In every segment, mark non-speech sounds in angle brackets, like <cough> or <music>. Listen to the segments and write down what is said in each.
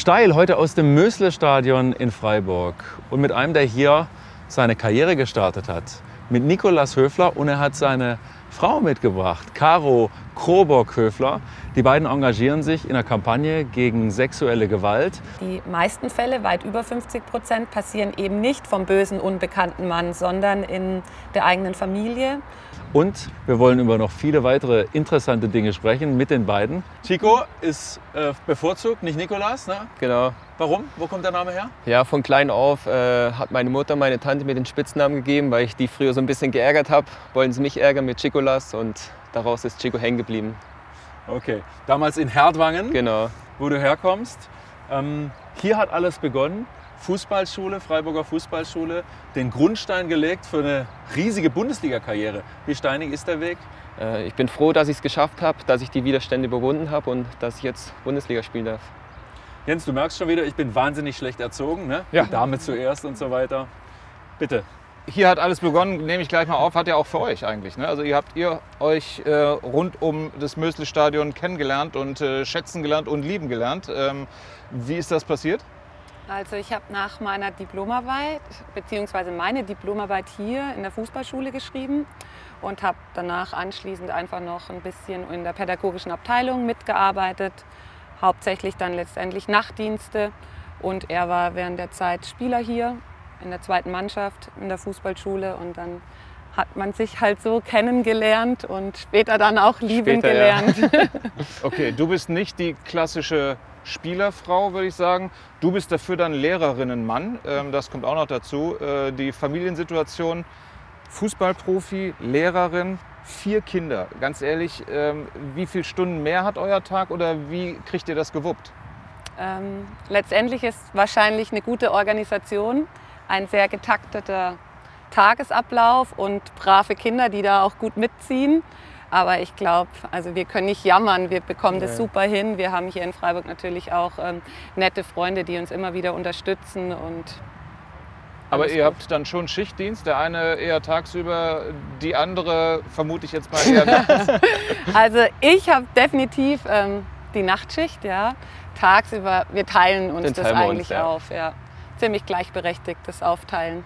Steil heute aus dem Mösle-Stadion in Freiburg und mit einem, der hier seine Karriere gestartet hat. Mit Nikolas Höfler und er hat seine Frau mitgebracht, Caro Krobock-Höfler. Die beiden engagieren sich in einer Kampagne gegen sexuelle Gewalt. Die meisten Fälle, weit über 50 Prozent, passieren eben nicht vom bösen, unbekannten Mann, sondern in der eigenen Familie. Und wir wollen über noch viele weitere interessante Dinge sprechen mit den beiden. Chico ist äh, bevorzugt, nicht Nikolas, ne? Genau. Warum? Wo kommt der Name her? Ja, von klein auf äh, hat meine Mutter meine Tante mir den Spitznamen gegeben, weil ich die früher so ein bisschen geärgert habe. Wollen sie mich ärgern mit Chicolas und daraus ist Chico hängen geblieben. Okay. Damals in Herdwangen, Genau. wo du herkommst. Ähm, hier hat alles begonnen. Fußballschule, Freiburger Fußballschule, den Grundstein gelegt für eine riesige Bundesliga-Karriere. Wie steinig ist der Weg? Äh, ich bin froh, dass ich es geschafft habe, dass ich die Widerstände überwunden habe und dass ich jetzt Bundesliga spielen darf. Jens, du merkst schon wieder, ich bin wahnsinnig schlecht erzogen. Ne? Ja. Die Dame zuerst und so weiter. Bitte. Hier hat alles begonnen, nehme ich gleich mal auf, hat ja auch für euch eigentlich. Ne? Also ihr habt ihr euch äh, rund um das Mösle-Stadion kennengelernt und äh, schätzen gelernt und lieben gelernt. Ähm, wie ist das passiert? Also ich habe nach meiner Diplomarbeit, beziehungsweise meine Diplomarbeit hier in der Fußballschule geschrieben und habe danach anschließend einfach noch ein bisschen in der pädagogischen Abteilung mitgearbeitet, hauptsächlich dann letztendlich Nachtdienste. Und er war während der Zeit Spieler hier in der zweiten Mannschaft in der Fußballschule und dann hat man sich halt so kennengelernt und später dann auch lieben Später, ja. gelernt. <laughs> <laughs> Okay, du bist nicht die klassische Spielerfrau, würde ich sagen. Du bist dafür dann Lehrerinnenmann. Ähm, das kommt auch noch dazu. Äh, die Familiensituation, Fußballprofi, Lehrerin, vier Kinder. Ganz ehrlich, ähm, wie viele Stunden mehr hat euer Tag oder wie kriegt ihr das gewuppt? Ähm, letztendlich ist wahrscheinlich eine gute Organisation, ein sehr getakteter Tagesablauf und brave Kinder, die da auch gut mitziehen. Aber ich glaube, also wir können nicht jammern, wir bekommen das Nee. super hin. Wir haben hier in Freiburg natürlich auch ähm, nette Freunde, die uns immer wieder unterstützen. Und Aber ihr gut. habt dann schon Schichtdienst, der eine eher tagsüber, die andere vermute ich jetzt mal <laughs> eher nachts. also ich habe definitiv ähm, die Nachtschicht, ja. Tagsüber, wir teilen uns Den das teilen wir uns, eigentlich ja. auf, ja. Ziemlich gleichberechtigt, das Aufteilen.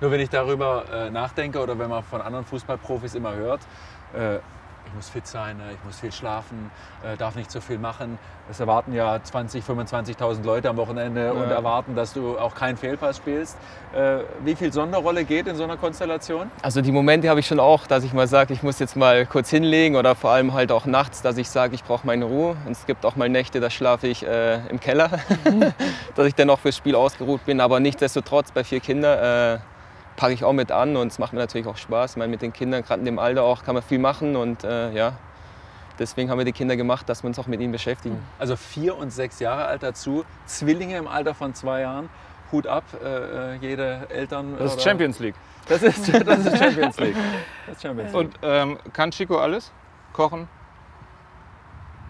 Nur wenn ich darüber äh, nachdenke oder wenn man von anderen Fußballprofis immer hört, äh, ich muss fit sein, ne, ich muss viel schlafen, äh, darf nicht so viel machen. Es erwarten ja 20, 25.000 Leute am Wochenende und Ja. erwarten, dass du auch keinen Fehlpass spielst. Äh, wie viel Sonderrolle geht in so einer Konstellation? Also die Momente habe ich schon auch, dass ich mal sage, ich muss jetzt mal kurz hinlegen oder vor allem halt auch nachts, dass ich sage, ich brauche meine Ruhe. Und es gibt auch mal Nächte, da schlafe ich äh, im Keller, <laughs> dass ich dann auch fürs Spiel ausgeruht bin. Aber nichtsdestotrotz bei vier Kindern äh, packe ich auch mit an und es macht mir natürlich auch Spaß. Ich meine, mit den Kindern, gerade in dem Alter auch, kann man viel machen und äh, ja, deswegen haben wir die Kinder gemacht, dass wir uns auch mit ihnen beschäftigen. Also vier und sechs Jahre alt dazu, Zwillinge im Alter von zwei Jahren. Hut ab, äh, äh, jede Eltern. Das ist Champions League. Das ist, <laughs> das ist Champions League. Das ist Champions League. Und ähm, kann Chico alles? Kochen?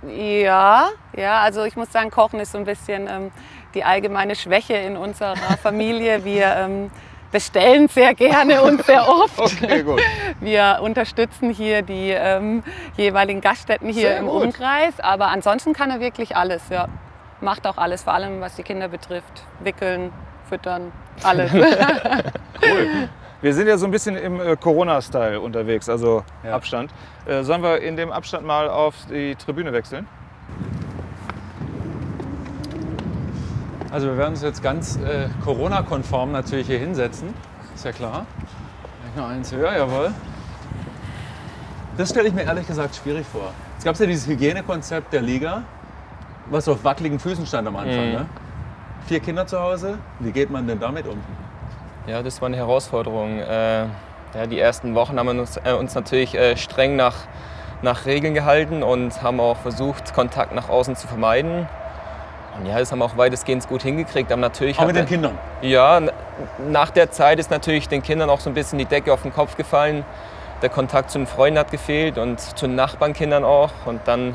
Ja, ja, also ich muss sagen, Kochen ist so ein bisschen ähm, die allgemeine Schwäche in unserer Familie. Wir ähm, bestellen sehr gerne und sehr <laughs> oft. Okay, gut. Wir unterstützen hier die ähm, jeweiligen Gaststätten hier Sehr im gut. Umkreis. Aber ansonsten kann er wirklich alles, ja. Macht auch alles, vor allem was die Kinder betrifft. Wickeln, füttern, alles. <laughs> Cool. Wir sind ja so ein bisschen im äh, Corona-Style unterwegs, also Ja. Abstand. Äh, sollen wir in dem Abstand mal auf die Tribüne wechseln? Also wir werden uns jetzt ganz äh, Corona-konform natürlich hier hinsetzen. Ist ja klar. Vielleicht noch eins höher, jawohl. Das stelle ich mir ehrlich gesagt schwierig vor. Es gab ja dieses Hygienekonzept der Liga, was auf wackeligen Füßen stand am Anfang. Mhm. Ne? Vier Kinder zu Hause, wie geht man denn damit um? Ja, das war eine Herausforderung. Äh, ja, die ersten Wochen haben wir uns, äh, uns natürlich äh, streng nach, nach Regeln gehalten und haben auch versucht, Kontakt nach außen zu vermeiden. Und ja, das haben wir auch weitestgehend gut hingekriegt. Aber natürlich Auch mit den Kindern. Ja, nach der Zeit ist natürlich den Kindern auch so ein bisschen die Decke auf den Kopf gefallen. Der Kontakt zu den Freunden hat gefehlt und zu den Nachbarnkindern auch. Und dann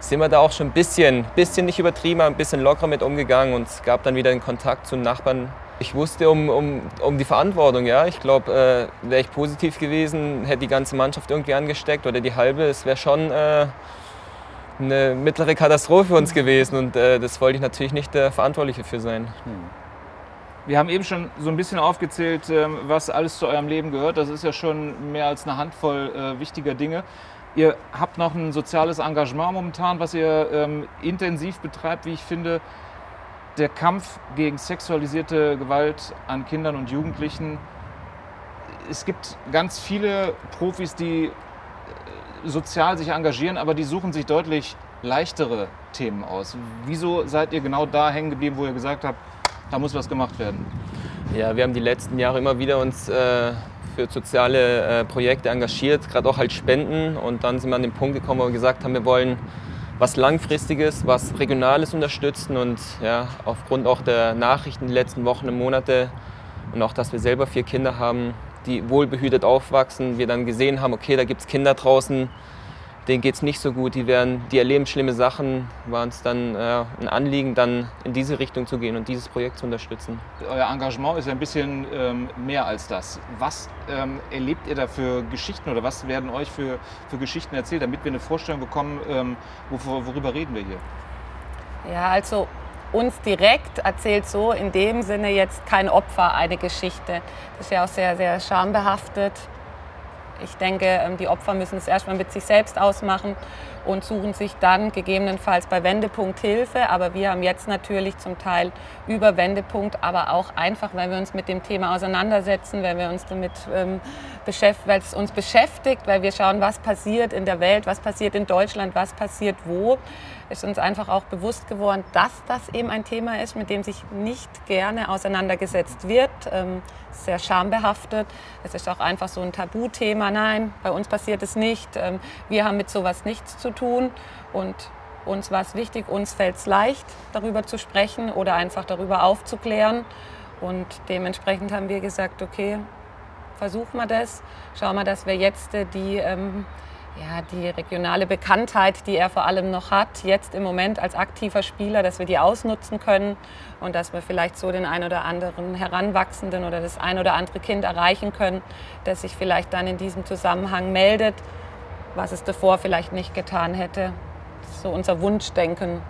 sind wir da auch schon ein bisschen, bisschen nicht übertrieben, aber ein bisschen lockerer mit umgegangen und es gab dann wieder den Kontakt zu den Nachbarn. Ich wusste um, um, um die Verantwortung, ja. Ich glaube, äh, wäre ich positiv gewesen, hätte die ganze Mannschaft irgendwie angesteckt oder die halbe. Es wäre schon, äh, eine mittlere Katastrophe für uns gewesen und äh, das wollte ich natürlich nicht der Verantwortliche für sein. Wir haben eben schon so ein bisschen aufgezählt, ähm, was alles zu eurem Leben gehört. Das ist ja schon mehr als eine Handvoll äh, wichtiger Dinge. Ihr habt noch ein soziales Engagement momentan, was ihr ähm, intensiv betreibt, wie ich finde. Der Kampf gegen sexualisierte Gewalt an Kindern und Jugendlichen. Es gibt ganz viele Profis, die äh, sozial sich engagieren, aber die suchen sich deutlich leichtere Themen aus. Wieso seid ihr genau da hängen geblieben, wo ihr gesagt habt, da muss was gemacht werden? Ja, wir haben die letzten Jahre immer wieder uns äh, für soziale äh, Projekte engagiert, gerade auch als Spenden. Und dann sind wir an den Punkt gekommen, wo wir gesagt haben, wir wollen was Langfristiges, was Regionales unterstützen. Und ja, aufgrund auch der Nachrichten die letzten Wochen und Monate und auch, dass wir selber vier Kinder haben, die wohlbehütet aufwachsen, wir dann gesehen haben, okay, da gibt es Kinder draußen, denen geht es nicht so gut, die, werden, die erleben schlimme Sachen, war uns dann äh, ein Anliegen, dann in diese Richtung zu gehen und dieses Projekt zu unterstützen. Euer Engagement ist ein bisschen ähm, mehr als das. Was ähm, erlebt ihr da für Geschichten oder was werden euch für, für Geschichten erzählt, damit wir eine Vorstellung bekommen, ähm, wor worüber reden wir hier? Ja, also uns direkt erzählt so in dem Sinne jetzt kein Opfer eine Geschichte. Das ist ja auch sehr, sehr schambehaftet. Ich denke, ähm, die Opfer müssen es erstmal mit sich selbst ausmachen und suchen sich dann gegebenenfalls bei Wendepunkt Hilfe. Aber wir haben jetzt natürlich zum Teil über Wendepunkt, aber auch einfach, weil wir uns mit dem Thema auseinandersetzen, weil wir uns damit ähm, beschäftigen, weil es uns beschäftigt, weil wir schauen, was passiert in der Welt, was passiert in Deutschland, was passiert wo, ist uns einfach auch bewusst geworden, dass das eben ein Thema ist, mit dem sich nicht gerne auseinandergesetzt wird. Ähm, sehr schambehaftet. Es ist auch einfach so ein Tabuthema. Nein, bei uns passiert es nicht. Ähm, wir haben mit sowas nichts zu tun. Und uns war es wichtig, uns fällt es leicht, darüber zu sprechen oder einfach darüber aufzuklären. Und dementsprechend haben wir gesagt, okay, versuchen wir das. Schauen wir, dass wir jetzt die ähm, ja, die regionale Bekanntheit, die er vor allem noch hat, jetzt im Moment als aktiver Spieler, dass wir die ausnutzen können und dass wir vielleicht so den ein oder anderen Heranwachsenden oder das ein oder andere Kind erreichen können, das sich vielleicht dann in diesem Zusammenhang meldet, was es davor vielleicht nicht getan hätte. So unser Wunschdenken.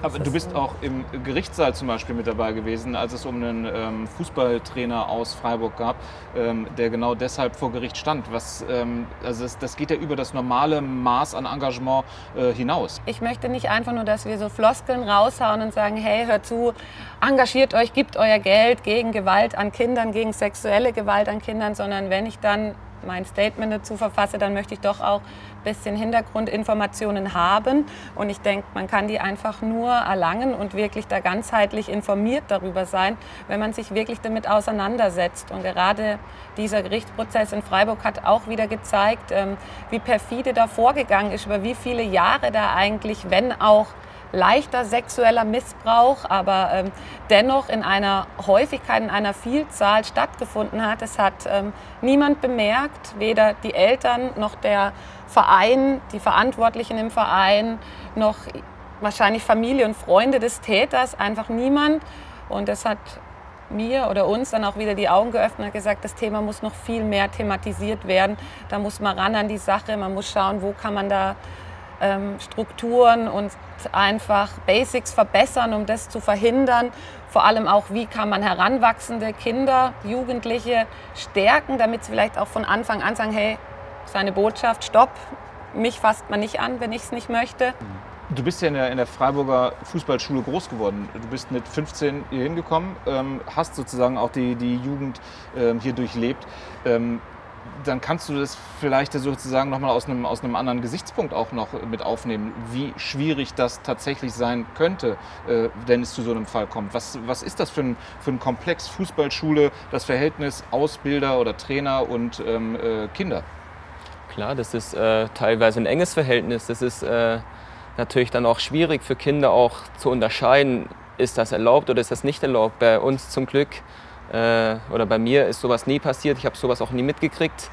Aber du bist auch im Gerichtssaal zum Beispiel mit dabei gewesen, als es um einen ähm, Fußballtrainer aus Freiburg gab, ähm, der genau deshalb vor Gericht stand. Was, ähm, also das, das, geht ja über das normale Maß an Engagement äh, hinaus. Ich möchte nicht einfach nur, dass wir so Floskeln raushauen und sagen, hey, hört zu, engagiert euch, gebt euer Geld gegen Gewalt an Kindern, gegen sexuelle Gewalt an Kindern, sondern wenn ich dann mein Statement dazu verfasse, dann möchte ich doch auch ein bisschen Hintergrundinformationen haben. Und ich denke, man kann die einfach nur erlangen und wirklich da ganzheitlich informiert darüber sein, wenn man sich wirklich damit auseinandersetzt. Und gerade dieser Gerichtsprozess in Freiburg hat auch wieder gezeigt, ähm, wie perfide da vorgegangen ist, über wie viele Jahre da eigentlich, wenn auch leichter sexueller Missbrauch, aber ähm, dennoch in einer Häufigkeit, in einer Vielzahl stattgefunden hat. Es hat ähm, niemand bemerkt, weder die Eltern noch der Verein, die Verantwortlichen im Verein, noch wahrscheinlich Familie und Freunde des Täters, einfach niemand. Und es hat mir oder uns dann auch wieder die Augen geöffnet und gesagt, das Thema muss noch viel mehr thematisiert werden. Da muss man ran an die Sache, man muss schauen, wo kann man da ähm, Strukturen und einfach Basics verbessern, um das zu verhindern. Vor allem auch, wie kann man heranwachsende Kinder, Jugendliche stärken, damit sie vielleicht auch von Anfang an sagen, hey, seine Botschaft, stopp, mich fasst man nicht an, wenn ich es nicht möchte. Du bist ja in der, in der, Freiburger Fußballschule groß geworden. Du bist mit 15 hier hingekommen, ähm, hast sozusagen auch die, die Jugend ähm, hier durchlebt. Ähm, dann kannst du das vielleicht sozusagen nochmal aus einem, aus einem anderen Gesichtspunkt auch noch mit aufnehmen, wie schwierig das tatsächlich sein könnte, äh, wenn es zu so einem Fall kommt. Was, was ist das für ein, für ein Komplex Fußballschule, das Verhältnis Ausbilder oder Trainer und ähm, äh, Kinder? Klar, das ist äh, teilweise ein enges Verhältnis. Das ist äh, natürlich dann auch schwierig für Kinder auch zu unterscheiden, ist das erlaubt oder ist das nicht erlaubt. Bei uns zum Glück äh, oder bei mir ist sowas nie passiert. Ich habe sowas auch nie mitgekriegt.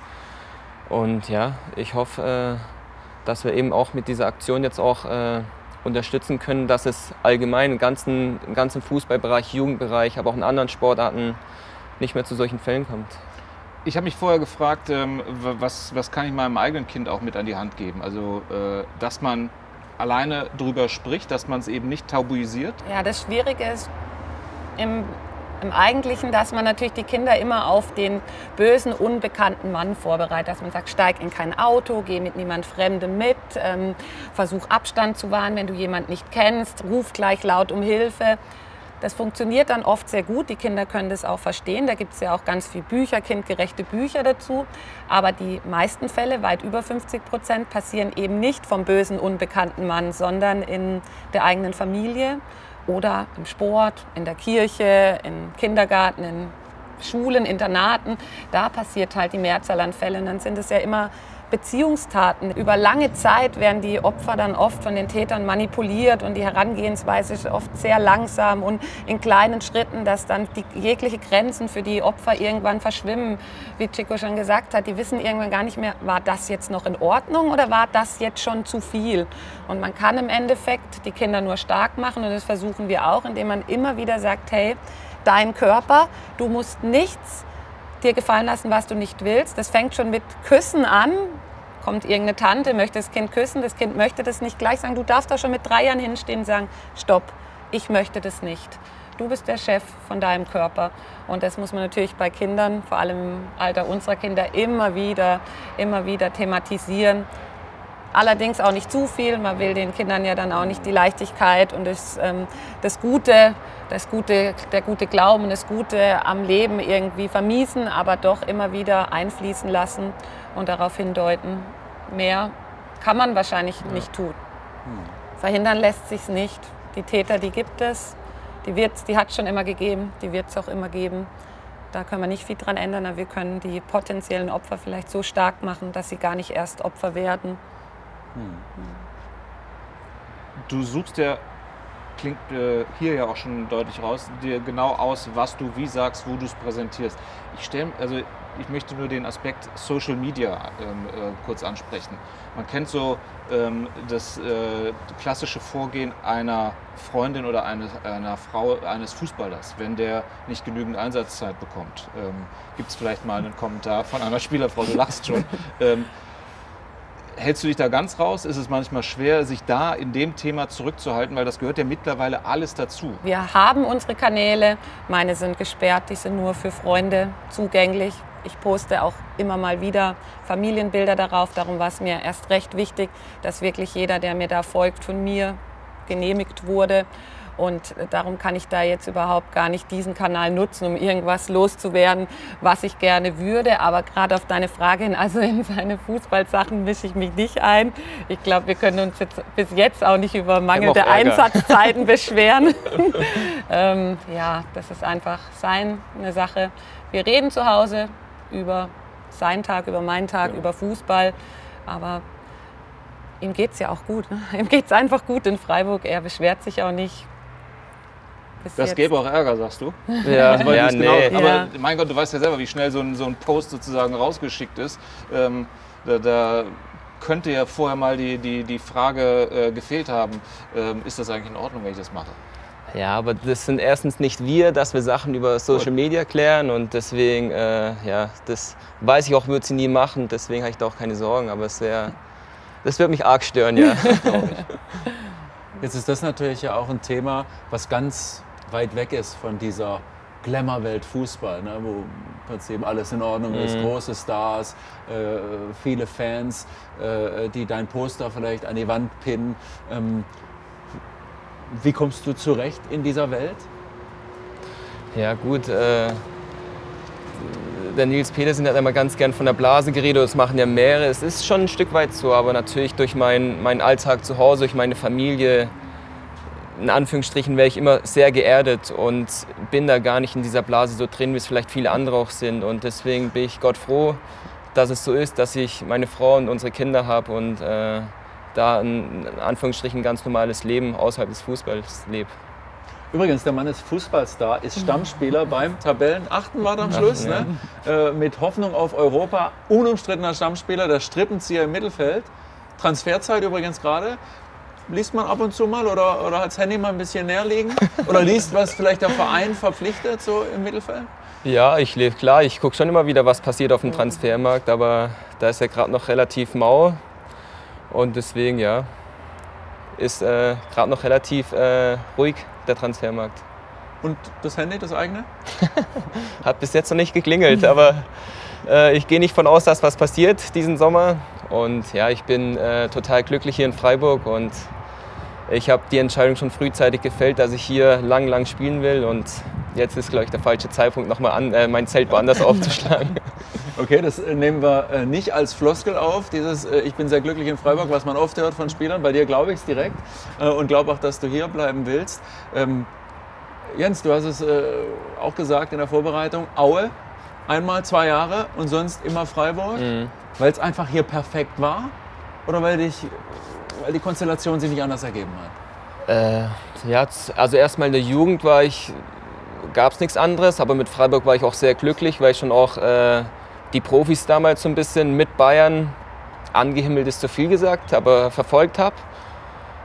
Und ja, ich hoffe, äh, dass wir eben auch mit dieser Aktion jetzt auch äh, unterstützen können, dass es allgemein im ganzen, im ganzen Fußballbereich, Jugendbereich, aber auch in anderen Sportarten nicht mehr zu solchen Fällen kommt. Ich habe mich vorher gefragt, ähm, was, was kann ich meinem eigenen Kind auch mit an die Hand geben? Also, äh, dass man alleine drüber spricht, dass man es eben nicht tabuisiert? Ja, das Schwierige ist im, im Eigentlichen, dass man natürlich die Kinder immer auf den bösen, unbekannten Mann vorbereitet. Dass man sagt, steig in kein Auto, geh mit niemand Fremdem mit, ähm, versuch Abstand zu wahren, wenn du jemanden nicht kennst, ruf gleich laut um Hilfe. Das funktioniert dann oft sehr gut. Die Kinder können das auch verstehen. Da gibt es ja auch ganz viele Bücher, kindgerechte Bücher dazu. Aber die meisten Fälle, weit über 50 Prozent, passieren eben nicht vom bösen, unbekannten Mann, sondern in der eigenen Familie oder im Sport, in der Kirche, im Kindergarten, in Schulen, Internaten. Da passiert halt die Mehrzahl an Fällen. Dann sind es ja immer Beziehungstaten. Über lange Zeit werden die Opfer dann oft von den Tätern manipuliert und die Herangehensweise ist oft sehr langsam und in kleinen Schritten, dass dann die jegliche Grenzen für die Opfer irgendwann verschwimmen. Wie Chico schon gesagt hat, die wissen irgendwann gar nicht mehr, war das jetzt noch in Ordnung oder war das jetzt schon zu viel? Und man kann im Endeffekt die Kinder nur stark machen und das versuchen wir auch, indem man immer wieder sagt, hey, dein Körper, du musst nichts dir gefallen lassen, was du nicht willst. Das fängt schon mit Küssen an. Kommt irgendeine Tante, möchte das Kind küssen, das Kind möchte das nicht gleich sagen. Du darfst da schon mit drei Jahren hinstehen und sagen, stopp, ich möchte das nicht. Du bist der Chef von deinem Körper. Und das muss man natürlich bei Kindern, vor allem im Alter unserer Kinder, immer wieder, immer wieder thematisieren. Allerdings auch nicht zu viel. Man will den Kindern ja dann auch nicht die Leichtigkeit und das, ähm, das Gute, das Gute, der gute Glauben, das Gute am Leben irgendwie vermiesen, aber doch immer wieder einfließen lassen und darauf hindeuten. Mehr kann man wahrscheinlich ja. nicht tun. Hm. Verhindern lässt sich nicht. Die Täter, die gibt es, die, wird's, die hat es schon immer gegeben, die wird es auch immer geben. Da können wir nicht viel dran ändern, aber wir können die potenziellen Opfer vielleicht so stark machen, dass sie gar nicht erst Opfer werden. Du suchst ja, klingt äh, hier ja auch schon deutlich raus, dir genau aus, was du wie sagst, wo du es präsentierst. Ich stelle, also ich möchte nur den Aspekt Social Media ähm, äh, kurz ansprechen. Man kennt so ähm, das äh, klassische Vorgehen einer Freundin oder eines, einer Frau eines Fußballers, wenn der nicht genügend Einsatzzeit bekommt. Ähm, Gibt es vielleicht mal einen Kommentar von einer Spielerfrau, du lachst schon. <laughs> Hältst du dich da ganz raus? Ist es manchmal schwer, sich da in dem Thema zurückzuhalten, weil das gehört ja mittlerweile alles dazu? Wir haben unsere Kanäle, meine sind gesperrt, die sind nur für Freunde zugänglich. Ich poste auch immer mal wieder Familienbilder darauf. Darum war es mir erst recht wichtig, dass wirklich jeder, der mir da folgt, von mir genehmigt wurde. Und darum kann ich da jetzt überhaupt gar nicht diesen Kanal nutzen, um irgendwas loszuwerden, was ich gerne würde. Aber gerade auf deine Frage hin, also in seine Fußballsachen mische ich mich nicht ein. Ich glaube, wir können uns jetzt bis jetzt auch nicht über mangelnde Einsatzzeiten <laughs> beschweren. ähm, ja, das ist einfach seine Sache. Wir reden zu Hause über seinen Tag, über meinen Tag, ja. über Fußball. Aber ihm geht es ja auch gut. Ne? Ihm geht es einfach gut in Freiburg. Er beschwert sich auch nicht das jetzt. gäbe auch Ärger, sagst du? Ja, also, ja nee. Genau, aber ja. mein Gott, du weißt ja selber, wie schnell so ein, so ein Post sozusagen rausgeschickt ist. Ähm, da, da, könnte ja vorher mal die, die, die Frage äh, gefehlt haben, ähm, ist das eigentlich in Ordnung, wenn ich das mache? Ja, aber das sind erstens nicht wir, dass wir Sachen über Social Media klären und deswegen, äh, ja, das weiß ich auch, wird sie nie machen, deswegen habe ich da auch keine Sorgen, aber es wär, das wird mich arg stören, ja. <laughs> <laughs> Jetzt ist das natürlich ja auch ein Thema, was ganz weit weg ist von dieser Glamour-Welt Fußball, ne, wo im alles in Ordnung mhm. ist, große Stars, äh, viele Fans, äh, die dein Poster vielleicht an die Wand pinnen. Ähm, wie kommst du zurecht in dieser Welt? Ja gut, äh, der Nils Petersen hat immer ganz gern von der Blase geredet, das machen ja mehrere. Es ist schon ein Stück weit so, aber natürlich durch meinen, meinen Alltag zu Hause, durch meine Familie, in Anführungsstrichen wäre ich immer sehr geerdet und bin da gar nicht in dieser Blase so drin, wie es vielleicht viele andere auch sind. Und deswegen bin ich Gott froh, dass es so ist, dass ich meine Frau und unsere Kinder habe und äh, da ein in Anführungsstrichen ganz normales Leben außerhalb des Fußballs lebe. Übrigens, der Mann ist Fußballstar, ist Stammspieler beim Tabellenachten war am Schluss, ne? Äh, mit Hoffnung auf Europa, unumstrittener Stammspieler, der Strippenzieher im Mittelfeld. Transferzeit übrigens gerade liest man ab und zu mal oder, oder hat das Handy mal ein bisschen näher liegen? Oder liest, was vielleicht der Verein verpflichtet, so im Mittelfeld? Ja, ich lebe klar. Ich gucke schon immer wieder, was passiert auf dem Transfermarkt, aber da ist ja gerade noch relativ mau. Und deswegen, ja. ist äh, gerade noch relativ äh, ruhig, der Transfermarkt. Und das Handy, das eigene? <laughs> Hat bis jetzt noch nicht geklingelt, aber äh, ich gehe nicht von aus, dass was passiert diesen Sommer. Und ja, ich bin äh, total glücklich hier in Freiburg und ich habe die Entscheidung schon frühzeitig gefällt, dass ich hier lang, lang spielen will. Und jetzt ist, glaube ich, der falsche Zeitpunkt, nochmal an, äh, mein Zelt woanders <laughs> aufzuschlagen. Okay, das äh, nehmen wir äh, nicht als Floskel auf. Dieses äh, Ich bin sehr glücklich in Freiburg, was man oft hört von Spielern. Bei dir glaube ich es direkt und glaube auch, dass du hier bleiben willst. Ähm, Jens, du hast es auch gesagt in der Vorbereitung. Aue, einmal zwei Jahre und sonst immer Freiburg, Mhm. weil es einfach hier perfekt war oder weil, dich, weil die Konstellation sich nicht anders ergeben hat? Äh, ja, also erstmal in der Jugend war ich, gab es nichts anderes, aber mit Freiburg war ich auch sehr glücklich, weil ich schon auch äh, die Profis damals so ein bisschen mit Bayern, angehimmelt ist zu viel gesagt, aber verfolgt habe.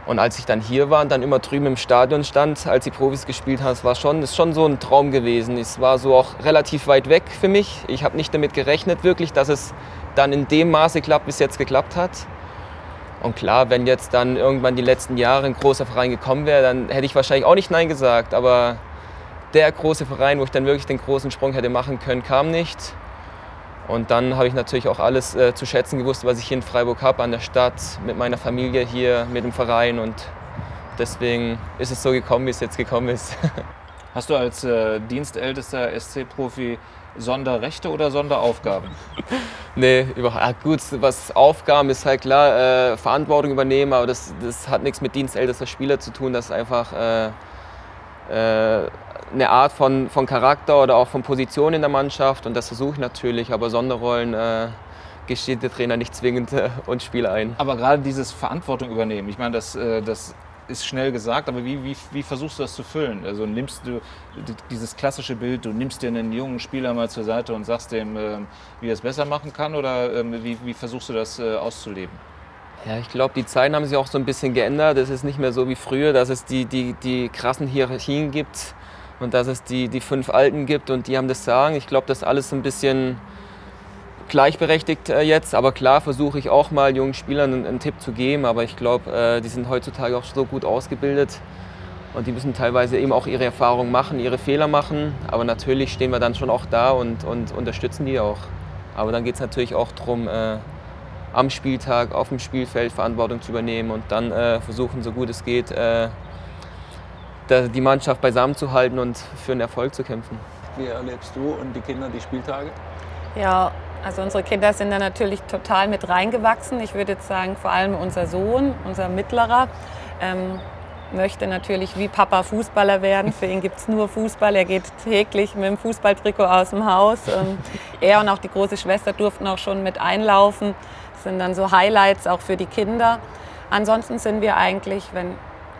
Und als ich dann hier war und dann immer drüben im Stadion stand, als die Profis gespielt haben, es war schon, ist schon so ein Traum gewesen. Es war so auch relativ weit weg für mich. Ich habe nicht damit gerechnet wirklich, dass es dann in dem Maße klappt, wie es jetzt geklappt hat. Und klar, wenn jetzt dann irgendwann die letzten Jahre ein großer Verein gekommen wäre, dann hätte ich wahrscheinlich auch nicht Nein gesagt. Aber der große Verein, wo ich dann wirklich den großen Sprung hätte machen können, kam nicht. Und dann habe ich natürlich auch alles äh, zu schätzen gewusst, was ich hier in Freiburg habe, an der Stadt, mit meiner Familie hier, mit dem Verein. Und deswegen ist es so gekommen, wie es jetzt gekommen ist. <laughs> Hast du als äh, dienstältester SC-Profi Sonderrechte oder Sonderaufgaben? <laughs> Nee, über, ah, gut, was Aufgaben ist halt klar, äh, Verantwortung übernehmen, aber das, das hat nichts mit dienstältester Spieler zu tun. Das ist einfach äh, äh, eine Art von, von Charakter oder auch von Position in der Mannschaft und das versuche ich natürlich, aber Sonderrollen äh, gesteht der Trainer nicht zwingend äh, uns Spieler ein. Aber gerade dieses Verantwortung übernehmen, ich meine, das, äh, das ist schnell gesagt, aber wie, wie, wie versuchst du das zu füllen? Also nimmst du dieses klassische Bild, du nimmst dir einen jungen Spieler mal zur Seite und sagst dem, ähm, wie er es besser machen kann oder ähm, wie, wie versuchst du das äh, auszuleben? Ja, ich glaube, die Zeiten haben sich auch so ein bisschen geändert. Es ist nicht mehr so wie früher, dass es die, die, die krassen Hierarchien gibt und dass es die, die fünf Alten gibt und die haben das Sagen. Ich glaube, das ist alles ein bisschen gleichberechtigt äh, jetzt. Aber klar versuche ich auch mal jungen Spielern einen, einen Tipp zu geben. Aber ich glaube, äh, die sind heutzutage auch so gut ausgebildet und die müssen teilweise eben auch ihre Erfahrungen machen, ihre Fehler machen. Aber natürlich stehen wir dann schon auch da und, und unterstützen die auch. Aber dann geht es natürlich auch darum, äh, am Spieltag auf dem Spielfeld Verantwortung zu übernehmen und dann äh, versuchen, so gut es geht, äh, die Mannschaft beisammen zu halten und für einen Erfolg zu kämpfen. Wie erlebst du und die Kinder die Spieltage? Ja, also unsere Kinder sind da natürlich total mit reingewachsen. Ich würde jetzt sagen, vor allem unser Sohn, unser Mittlerer, ähm, möchte natürlich wie Papa Fußballer werden. Für ihn gibt es nur Fußball. Er geht täglich mit dem Fußballtrikot aus dem Haus. Ähm, er und auch die große Schwester durften auch schon mit einlaufen. Das sind dann so Highlights auch für die Kinder. Ansonsten sind wir eigentlich, wenn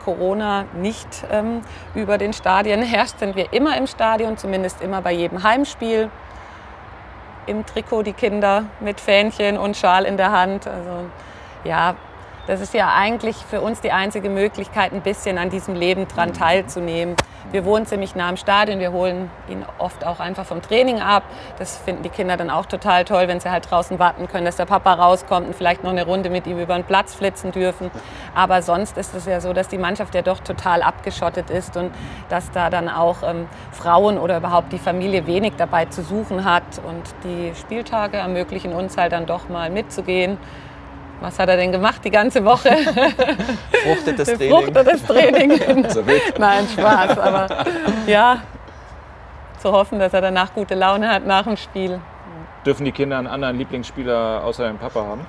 Corona nicht ähm, über den Stadien herrscht, sind wir immer im Stadion, zumindest immer bei jedem Heimspiel im Trikot die Kinder mit Fähnchen und Schal in der Hand. Also ja, das ist ja eigentlich für uns die einzige Möglichkeit, ein bisschen an diesem Leben dran teilzunehmen. Wir wohnen ziemlich nah am Stadion, wir holen ihn oft auch einfach vom Training ab. Das finden die Kinder dann auch total toll, wenn sie halt draußen warten können, dass der Papa rauskommt und vielleicht noch eine Runde mit ihm über den Platz flitzen dürfen. Aber sonst ist es ja so, dass die Mannschaft ja doch total abgeschottet ist und dass da dann auch ähm, Frauen oder überhaupt die Familie wenig dabei zu suchen hat. Und die Spieltage ermöglichen uns halt dann doch mal mitzugehen. Was hat er denn gemacht die ganze Woche? <laughs> Fruchtet das <laughs> Training. Befruchtet das Training. <laughs> Also. Nein, Spaß. Aber ja, zu hoffen, dass er danach gute Laune hat nach dem Spiel. Dürfen die Kinder einen anderen Lieblingsspieler außer dem Papa haben?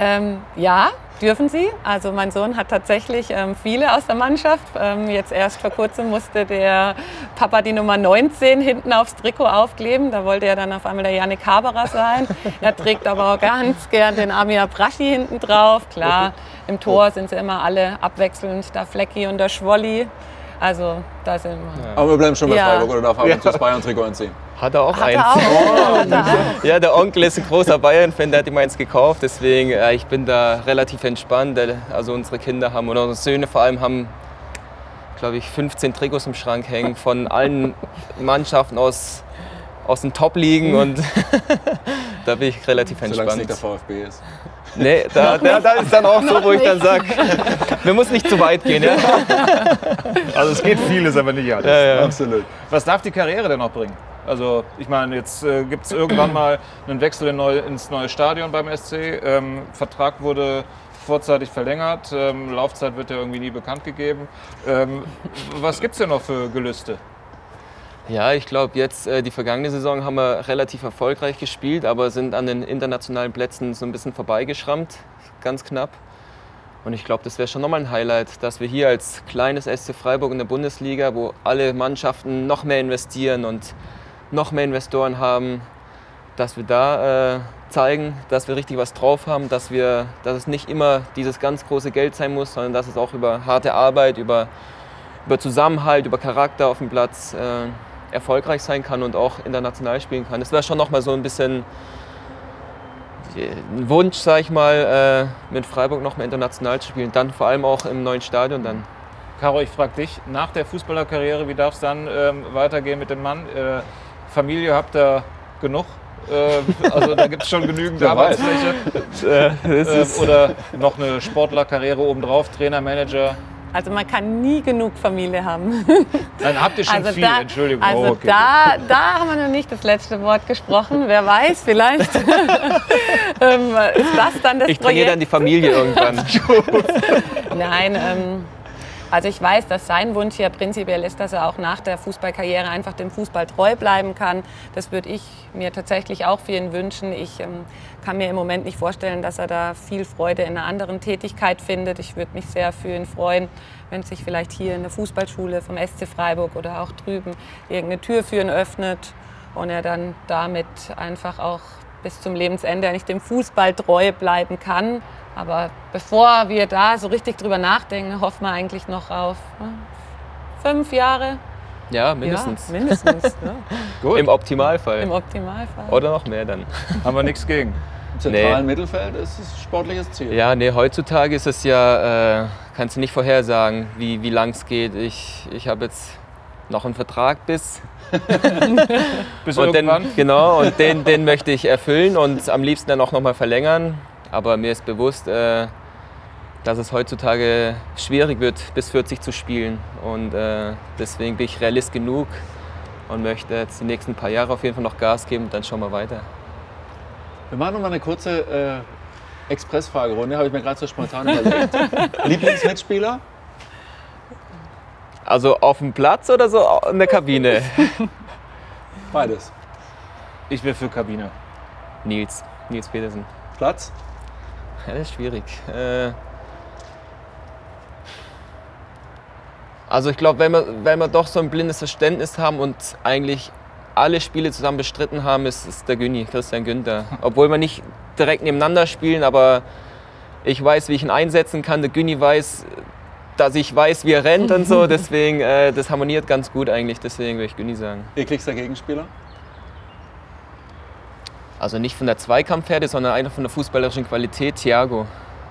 Ähm, ja, dürfen sie. Also mein Sohn hat tatsächlich ähm, viele aus der Mannschaft. Ähm, jetzt erst vor kurzem musste der Papa die Nummer 19 hinten aufs Trikot aufkleben. Da wollte er dann auf einmal der Yannick Haberer sein. Er trägt aber auch ganz gern den Amir Braschi hinten drauf. Klar, im Tor sind sie immer alle abwechselnd. Da Flecki und der Schwolli. Also da sind wir. Aber wir bleiben schon bei Ja. Freiburg oder darf ab und zu das Bayern-Trikot anziehen? Hat er auch Hat eins. er auch. <laughs> Hat er auch. Ja, der Onkel ist ein großer Bayern-Fan, der hat ihm eins gekauft. Deswegen, äh, ich bin da relativ entspannt. Also unsere Kinder haben, oder unsere Söhne vor allem, haben, glaube ich, 15 Trikots im Schrank hängen von allen Mannschaften aus, aus den Top-Ligen. Und <laughs> da bin ich relativ Solange es nicht der entspannt. VfB ist. Nee, <laughs> da, da, da ist dann auch so, wo ich dann sage, wir müssen nicht zu weit gehen. Ja? Also es geht vieles, aber nicht alles. Ja, ja. Absolut. Was darf die Karriere denn noch bringen? Also ich meine, jetzt äh, gibt es irgendwann mal einen Wechsel in neu, ins neue Stadion beim SC. Ähm, Vertrag wurde vorzeitig verlängert. Ähm, Laufzeit wird ja irgendwie nie bekannt gegeben. Ähm, was gibt es denn noch für Gelüste? Ja, ich glaube, jetzt äh, die vergangene Saison haben wir relativ erfolgreich gespielt, aber sind an den internationalen Plätzen so ein bisschen vorbeigeschrammt, ganz knapp. Und ich glaube, das wäre schon nochmal ein Highlight, dass wir hier als kleines SC Freiburg in der Bundesliga, wo alle Mannschaften noch mehr investieren und noch mehr Investoren haben, dass wir da äh, zeigen, dass wir richtig was drauf haben, dass, wir, dass es nicht immer dieses ganz große Geld sein muss, sondern dass es auch über harte Arbeit, über, über Zusammenhalt, über Charakter auf dem Platz äh, erfolgreich sein kann und auch international spielen kann. Das wäre schon nochmal so ein bisschen ein Wunsch, sag ich mal, äh, mit Freiburg noch mehr international zu spielen. Dann vor allem auch im neuen Stadion dann. Caro, ich frage dich, nach der Fußballerkarriere, wie darf es dann ähm, weitergehen mit dem Mann? Äh, Familie habt ihr genug? Äh, also da gibt es schon genügend Wer. Arbeitsfläche. Äh, oder noch eine Sportlerkarriere obendrauf, Trainer, Manager. Also man kann nie genug Familie haben. Dann habt ihr schon Also viel, da, Entschuldigung. also Oh, okay. da, da haben wir noch nicht das letzte Wort gesprochen. Wer weiß, vielleicht <laughs> ähm, ist das dann das Ich trainiere dann Projekt. die Familie irgendwann. <laughs> Nein, ähm, also ich weiß, dass sein Wunsch ja prinzipiell ist, dass er auch nach der Fußballkarriere einfach dem Fußball treu bleiben kann. Das würde ich mir tatsächlich auch für ihn wünschen. Ich ähm, kann mir im Moment nicht vorstellen, dass er da viel Freude in einer anderen Tätigkeit findet. Ich würde mich sehr für ihn freuen, wenn sich vielleicht hier in der Fußballschule vom SC Freiburg oder auch drüben irgendeine Tür für ihn öffnet und er dann damit einfach auch bis zum Lebensende eigentlich dem Fußball treu bleiben kann. Aber bevor wir da so richtig drüber nachdenken, hoffen wir eigentlich noch auf ne, fünf Jahre. Ja, mindestens. Ja, mindestens. ja. <laughs> Gut, Im Optimalfall. Im Optimalfall. Oder noch mehr dann. <laughs> haben wir nichts gegen. Im zentralen Mittelfeld ist es ein sportliches Ziel. Ja, nee, heutzutage ist es ja, äh, kannst du nicht vorhersagen, wie, wie lang es geht. Ich, ich habe jetzt noch einen Vertrag bis. <laughs> Bis Und den, irgendwann. genau, und den, den möchte ich erfüllen und am liebsten dann auch noch mal verlängern. Aber mir ist bewusst, äh, dass es heutzutage schwierig wird, bis 40 zu spielen. Und äh, deswegen bin ich realist genug und möchte jetzt die nächsten paar Jahre auf jeden Fall noch Gas geben und dann schauen wir weiter. Wir machen noch mal eine kurze äh, Expressfragerunde, habe ich mir gerade so spontan überlegt. <laughs> Lieblingsmitspieler? Also auf dem Platz oder so in der Kabine? <laughs> Beides. Ich wäre für Kabine. Nils, Nils Petersen. Platz? Ja, das ist schwierig. Äh, also ich glaube, wenn wir, wenn wir doch so ein blindes Verständnis haben und eigentlich alle Spiele zusammen bestritten haben, ist, ist der Günni, Christian Günther. <laughs> Obwohl wir nicht direkt nebeneinander spielen, aber ich weiß, wie ich ihn einsetzen kann. Der Günni weiß, dass ich weiß, wie er rennt und so. <laughs> Deswegen, äh, das harmoniert ganz gut eigentlich. Deswegen würde ich Günni sagen. Ekligster Gegenspieler? Also nicht von der Zweikampfherde, sondern einfach von der fußballerischen Qualität. Thiago,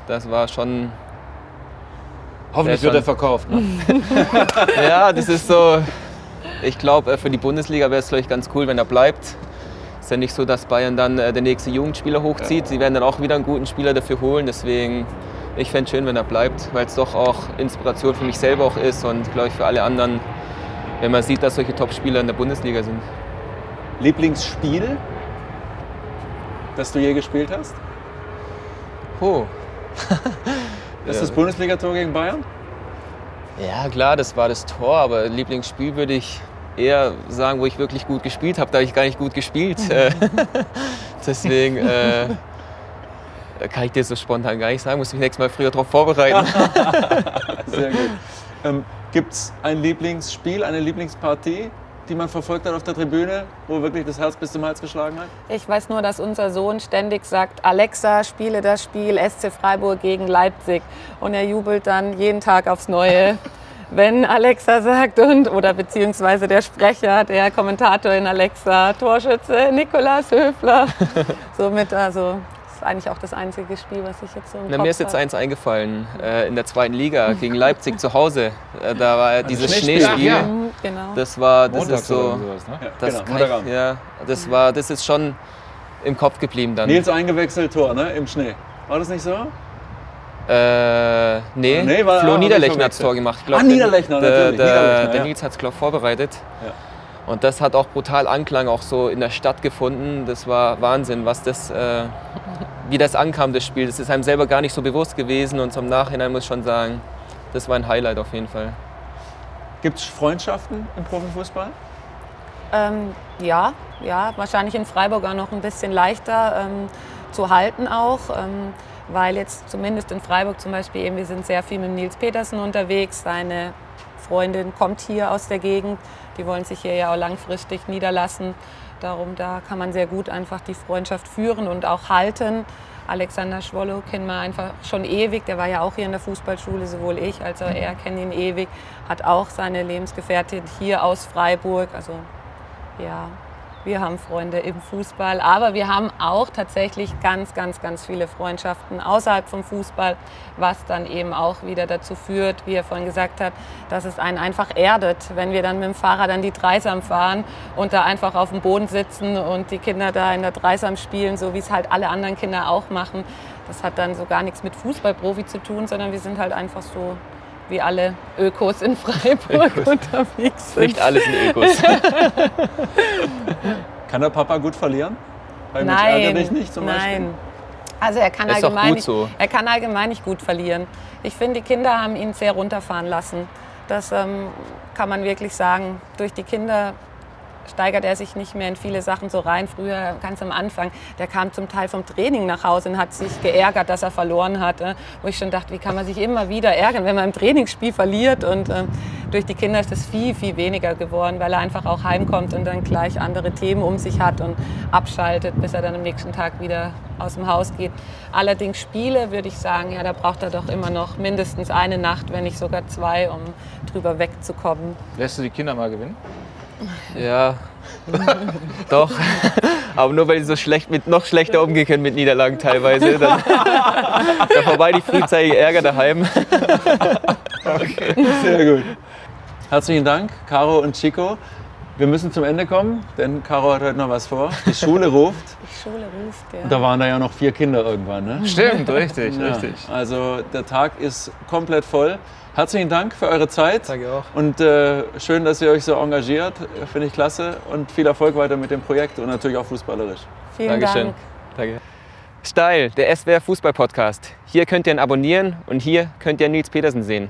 das war schon Hoffentlich wird schon- er verkauft. Ne? <laughs> Ja, das ist so. Ich glaube, für die Bundesliga wäre es vielleicht ganz cool, wenn er bleibt. Ist ja nicht so, dass Bayern dann äh, der nächste Jugendspieler hochzieht. Sie werden dann auch wieder einen guten Spieler dafür holen. Deswegen, ich fände es schön, wenn er bleibt, weil es doch auch Inspiration für mich selber auch ist und glaube ich für alle anderen, wenn man sieht, dass solche Top-Spieler in der Bundesliga sind. Lieblingsspiel, das du je gespielt hast? Oh. Das <laughs> Ja. ist das Bundesligator gegen Bayern? Ja, klar, das war das Tor, aber Lieblingsspiel würde ich eher sagen, wo ich wirklich gut gespielt habe. Da habe ich gar nicht gut gespielt. <laughs> Äh, <laughs> Deswegen äh, kann ich dir so spontan gar nicht sagen. Muss mich nächstes Mal früher darauf vorbereiten. Sehr gut. Ähm, Gibt es ein Lieblingsspiel, eine Lieblingspartie, die man verfolgt hat auf der Tribüne, wo wirklich das Herz bis zum Hals geschlagen hat? Ich weiß nur, dass unser Sohn ständig sagt, Alexa, spiele das Spiel SC Freiburg gegen Leipzig. Und er jubelt dann jeden Tag aufs Neue, <laughs> wenn Alexa sagt und oder beziehungsweise der Sprecher, der Kommentator in Alexa, Torschütze Nikolaus Höfler. <laughs> Somit also eigentlich auch das einzige Spiel, was ich jetzt so im Na, Kopf mir ist jetzt eins eingefallen, äh, in der zweiten Liga gegen Leipzig zu Hause. Äh, da war dieses Schneespiel. Ja. Mhm, Genau. Das war, das Montags ist so, sowas, ne? Ja, das, genau, ich, ja, das war, das ist schon im Kopf geblieben dann. Nils eingewechselt, Tor, ne? Im Schnee. War das nicht so? Äh, nee, Nee, war- Flo ich Niederlechner hat das. Tor gemacht. Ich Ah, Niederlechner, der, natürlich. Der, Niederlechner, der ja. Nils hat es, glaube ich, vorbereitet. Ja. Und das hat auch brutal Anklang auch so in der Stadt gefunden. Das war Wahnsinn, was das, äh, wie das ankam, das Spiel. Das ist einem selber gar nicht so bewusst gewesen und zum Nachhinein muss ich schon sagen, das war ein Highlight auf jeden Fall. Gibt es Freundschaften im Profifußball? Ähm, ja, ja, wahrscheinlich in Freiburg auch noch ein bisschen leichter ähm, zu halten auch, ähm, weil jetzt zumindest in Freiburg zum Beispiel eben, wir sind sehr viel mit Nils Petersen unterwegs. Seine Freundin kommt hier aus der Gegend, die wollen sich hier ja auch langfristig niederlassen. Darum, da kann man sehr gut einfach die Freundschaft führen und auch halten. Alexander Schwollow kennen wir einfach schon ewig. Der war ja auch hier in der Fußballschule, sowohl ich als auch er kennen ihn ewig. Hat auch seine Lebensgefährtin hier aus Freiburg. Also ja, wir haben Freunde im Fußball, aber wir haben auch tatsächlich ganz, ganz, ganz viele Freundschaften außerhalb vom Fußball, was dann eben auch wieder dazu führt, wie er vorhin gesagt hat, dass es einen einfach erdet, wenn wir dann mit dem Fahrrad an die Dreisam fahren und da einfach auf dem Boden sitzen und die Kinder da in der Dreisam spielen, so wie es halt alle anderen Kinder auch machen. Das hat dann so gar nichts mit Fußballprofi zu tun, sondern wir sind halt einfach so wie alle Ökos in Freiburg unterwegs sind. Nicht alles in Ökos. <laughs> Kann der Papa gut verlieren? Bei Mensch, Nein, ärgere dich nicht zum nein. Beispiel? Also er kann, ist allgemein gut nicht, so. er kann allgemein nicht gut verlieren. Ich finde, die Kinder haben ihn sehr runterfahren lassen. Das ähm, kann man wirklich sagen. Durch die Kinder steigert er sich nicht mehr in viele Sachen so rein. Früher, ganz am Anfang, der kam zum Teil vom Training nach Hause und hat sich geärgert, dass er verloren hatte. Wo ich schon dachte, wie kann man sich immer wieder ärgern, wenn man im Trainingsspiel verliert. Und ähm, durch die Kinder ist es viel, viel weniger geworden, weil er einfach auch heimkommt und dann gleich andere Themen um sich hat und abschaltet, bis er dann am nächsten Tag wieder aus dem Haus geht. Allerdings Spiele, würde ich sagen, ja, da braucht er doch immer noch mindestens eine Nacht, wenn nicht sogar zwei, um drüber wegzukommen. Lässt du die Kinder mal gewinnen? Ja, <laughs> doch. Aber nur weil sie so schlecht mit noch schlechter umgehen können mit Niederlagen teilweise. Dann, <laughs> dann vorbei die frühzeitige Ärger daheim. <laughs> Sehr gut. Herzlichen Dank, Caro und Chico. Wir müssen zum Ende kommen, denn Caro hat heute noch was vor. Die Schule ruft. Die Schule ruft, ja. Und da waren da ja noch vier Kinder irgendwann. Ne? Stimmt, richtig, Ja, richtig. Also der Tag ist komplett voll. Herzlichen Dank für eure Zeit. Danke auch. Und äh, schön, dass ihr euch so engagiert. Finde ich klasse. Und viel Erfolg weiter mit dem Projekt und natürlich auch fußballerisch. Vielen Dankeschön. Dank. Danke. Steil, der SWR Fußball Podcast. Hier könnt ihr ihn abonnieren und hier könnt ihr Nils Petersen sehen.